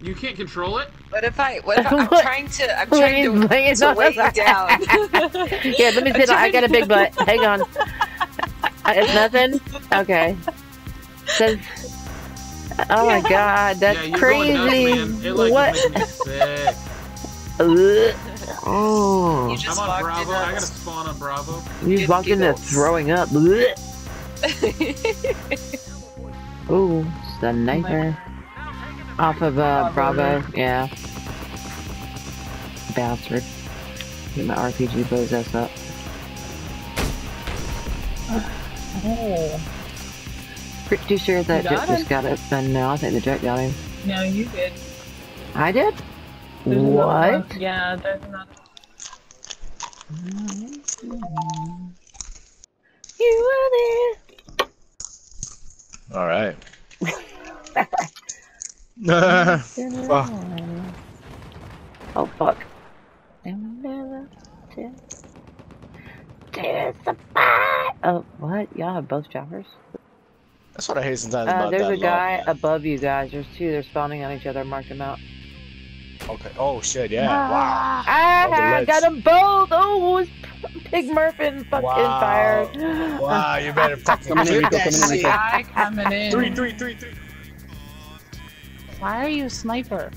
You can't control it? What if I? What if I, I'm What? trying to? I'm What trying are you to, playing to on weigh the you down. Yeah, let me sit. I got a big butt. Hang on. It's nothing. Okay. Says. Oh my god, that's yeah, you're nuts, crazy. man. It like what? is making me sick. Oh, You I'm just on walked Bravo. in I on gotta spawn on Bravo. you Good walked into throwing up. Ugh. Ooh, sniper. Off of uh, Bravo, yeah. Bastard. Get my RPG bows us up. Oh, Pretty sure that jet got just him? got it. But no, I think the jet got him. no, you did. I did? There's What? Yeah, there's another. You were All right. there. Fuck. Oh fuck. Oh, what? Y'all have both choppers? That's what I hate sometimes Uh, about there's that a guy lobby, above you guys. There's two. They're spawning on each other. Mark them out. Okay. Oh shit. Yeah. Wow. Ah, Over I ledge. got them both. Oh, it's Pig Murphin fucking Wow. fired. Wow. You better fucking Coming get that shit. Guy coming in. Three, three, three, three. Why are you a sniper?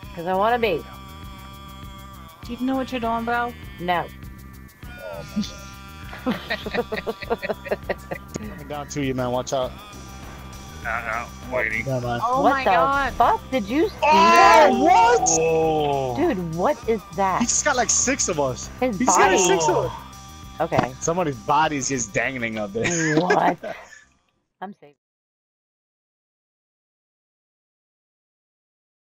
Because I want to be. Do you know what you're doing, bro? No. Coming down to you, man. Watch out. waiting. Never mind. Oh what my the god. fuck? Did you see Oh, that? what? Dude, what is that? He that? just got like six of us. His He's got body. six of us. Okay. Somebody's body's just dangling up there. What? I'm safe.